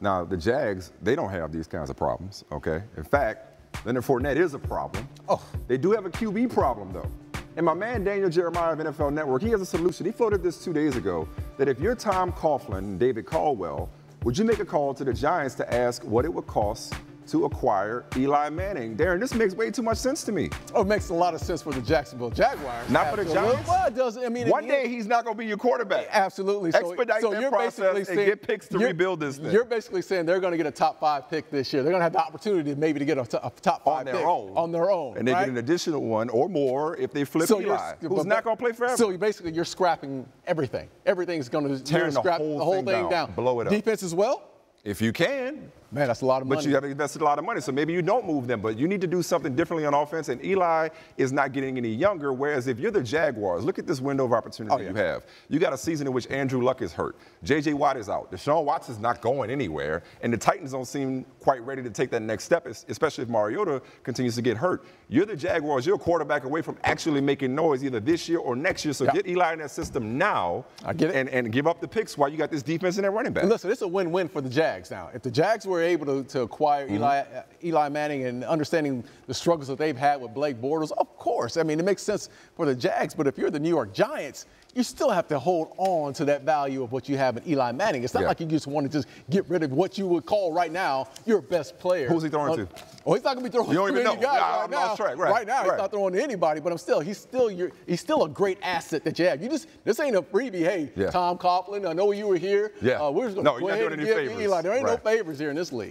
Now, the Jags, they don't have these kinds of problems, okay? In fact, Leonard Fournette is a problem. Oh. They do have a QB problem, though. And my man Daniel Jeremiah of NFL Network, he has a solution. He floated this two days ago that if you're Tom Coughlin and David Caldwell, would you make a call to the Giants to ask what it would cost to acquire Eli Manning. Darren, this makes way too much sense to me. Oh, it makes a lot of sense for the Jacksonville Jaguars. Not for the Giants. Well, it doesn't. I mean, one day he's not going to be your quarterback. Absolutely. Expedite so, so you're process basically and saying, get picks to rebuild this thing. You're basically saying they're going to get a top five pick this year. They're going to have the opportunity maybe to get a, t- a top five on their pick own. on their own, and they right? get an additional one or more if they flip so Eli, who's not going to play forever. So basically, you're scrapping everything. Everything's going to Tearing the whole the whole thing thing, down. Blow it up. Defense as well. if you can. Man, that's a lot of money. But you have invested a lot of money, so maybe you don't move them. But you need to do something differently on offense. And Eli is not getting any younger. Whereas if you're the Jaguars, look at this window of opportunity Oh, yeah. you have. You got a season in which Andrew Luck is hurt, J.J. Watt is out, Deshaun Watson's not going anywhere, and the Titans don't seem quite ready to take that next step, especially if Mariota continues to get hurt. You're the Jaguars. You're a quarterback away from actually making noise either this year or next year. So Yeah. get Eli in that system now. I get it. And, and give up the picks while you got this defense and that running back. And listen, it's a win-win for the Jags now. If the Jags were able to, to acquire Mm-hmm. Eli, uh, Eli Manning and understanding the struggles that they've had with Blake Bortles, of course. I mean, it makes sense for the Jags. But if you're the New York Giants, you still have to hold on to that value of what you have in Eli Manning. It's not Yeah. like you just want to just get rid of what you would call right now your best player. Who's he throwing Uh, to? Oh, he's not going to be throwing You don't to even any know. Yeah, right I'm now. track. Right, now, he's not throwing to anybody. But I'm still, he's still, your, he's still a great asset that you have. You just, this ain't a freebie. Hey, Yeah. Tom Coughlin, I know you were here. Yeah. Uh, we're just going No, to you're go not ahead doing and any give favors. Eli. There ain't Right. no favors here in this league.